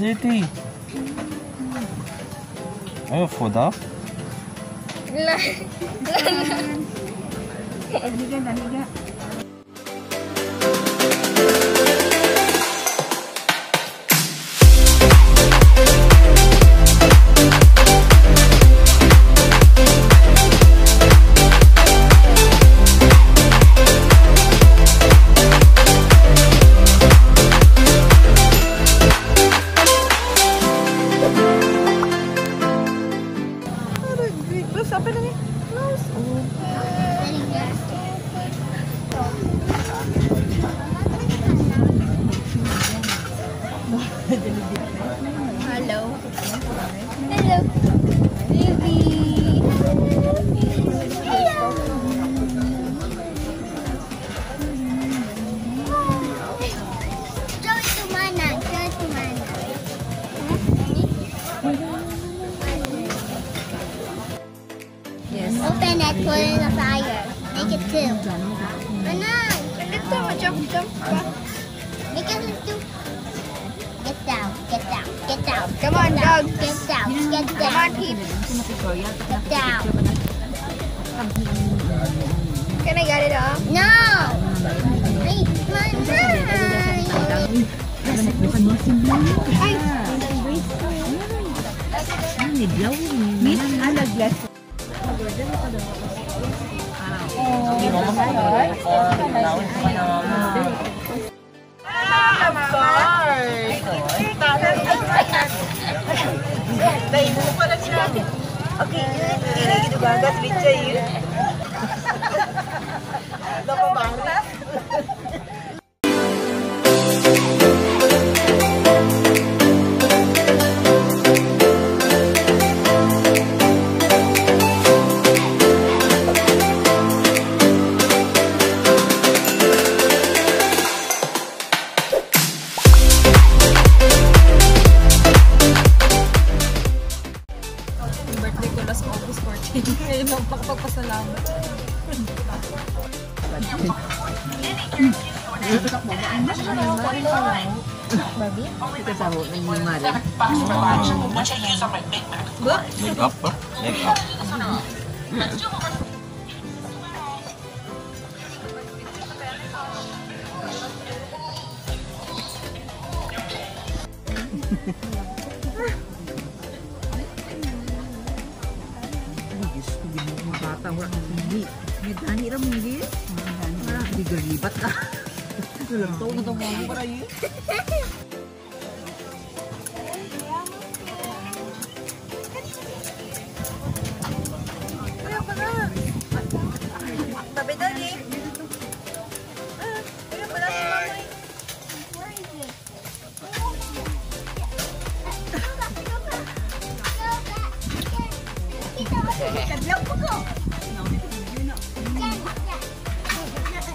Yeti. Ayun, foda. Daliga, daliga. Hello. Hello. Baby. Hello. Chơi tụi mày nào, chơi tụi mày Yes. Open it, put it in the fire. Make it two. Ano? Make Make it two cảm ơn get down, get down. Come on, dogs. Get down, get down. Come on, peeps. Get down. Can I get it off? No. Ay! Meet and a glass. Oh, of course. Tanang Dahil mo pala siya. Okay, hindi ito bagas, bitch, ayun. Dapat Pagpagpasalamat. Babi? Ito sa ho, ng mga mari. Make up pa? Make up. Medan ni ramai ni. Medan ni. Di gelibat lah. Tolong tolong tolong orang ini. Hehehe. Let's go.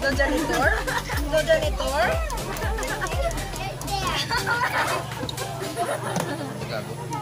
Do janitor? Do janitor? Gago.